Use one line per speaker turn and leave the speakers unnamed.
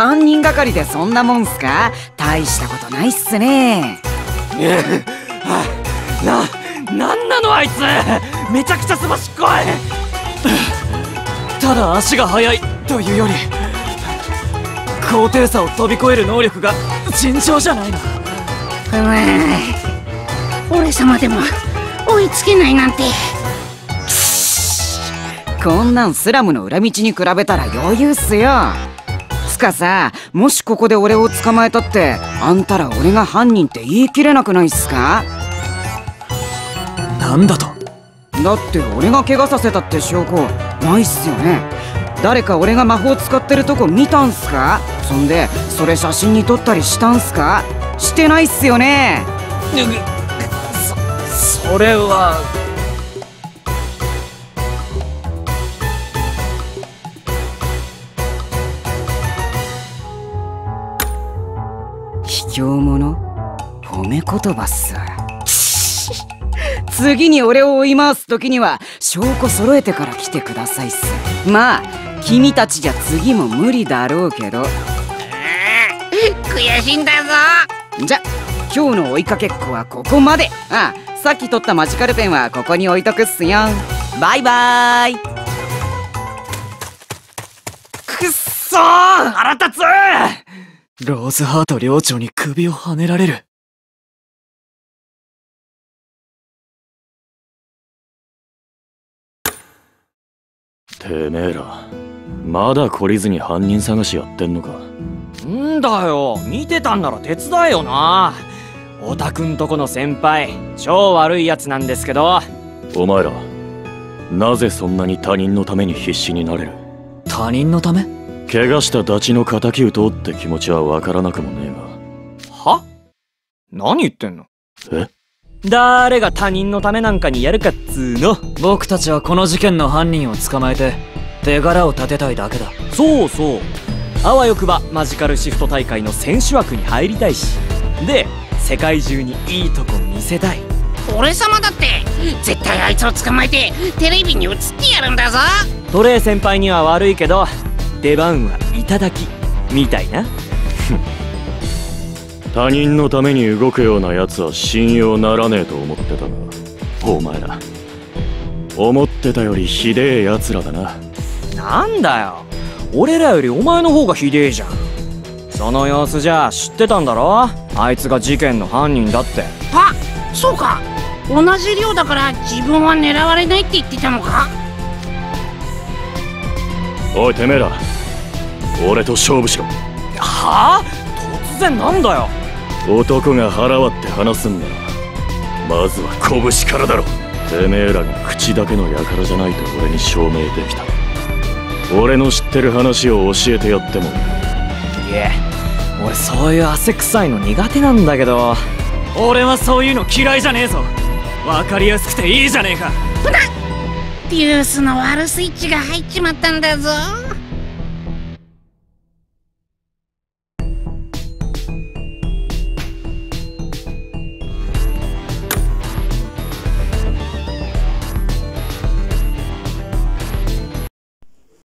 3人がかりでそんなもんすか？大したことないっすね。
な、なんなのあいつ？めちゃくちゃすばしっこい！ただ足が速いというより高低差を飛び越える能力が尋常じゃないな。
俺様でも追いつけないなんて。
こんなんスラムの裏道に比べたら余裕っすよ。つかさもしここで俺を捕まえたってあんたら俺が犯人って言い切れなくないっすか？
なんだと？
だって俺が怪我させたって証拠ないっすよね。誰か俺が魔法使ってるとこ見たんすか？そんでそれ写真に撮ったりしたんすか？してないっすよね。
そそれは
卑怯者？褒め言葉っす次に俺を追い回す時には証拠揃えてから来てくださいっす。まあ君たちじゃ次も無理だろうけど。
悔しいんだぞ。
じゃ今日の追いかけっこはここまで。ああさっき取ったマジカルペンはここに置いとくっすよ。バイバーイ。
くっそー！腹立つローズハート寮長に首をはねられる。
てめえらまだ懲りずに犯人探しやってんのか。
んだよ。見てたんなら手伝えよな。オタくんとこの先輩超悪いやつなんですけど。
お前らなぜそんなに他人のために必死になれる？
他人のため？
怪我したダチの敵討とうって気持ちはわからなくもねえ
が。は？何言ってんの？
え？
誰が他人のためなんかにやるかっつーの。僕たちはこの事件の犯人を捕まえて手柄を立てたいだけだ。そうそう。あわよくばマジカルシフト大会の選手枠に入りたいし。で世界中にいいとこ見せたい。
俺様だって絶対あいつを捕まえてテレビに映ってやるんだぞ。
トレイ先輩には悪いけど出番はいただきみたいな。
他人のために動くような奴は信用ならねえと思ってたがお前ら。思ってたよりひでえ奴らだな。
なんだよ。俺らよりお前の方がひでえじゃん。その様子じゃ知ってたんだろ？あいつが事件の犯人だって。
あそうか。同じ量だから自分は狙われないって言ってたのか。
おいてめえら俺と勝負しろ。
はあ？突然なんだよ。
男が腹割って話すんならまずは拳からだろ。てめえらが口だけの輩じゃないと俺に証明できた。俺の知ってる話を教えてやっても
いえ俺そういう汗臭いの苦手なんだけど。俺はそういうの嫌いじゃねえぞ。分かりやすくていいじゃねえか。
ピュースの悪スイッチが入っちまったんだぞ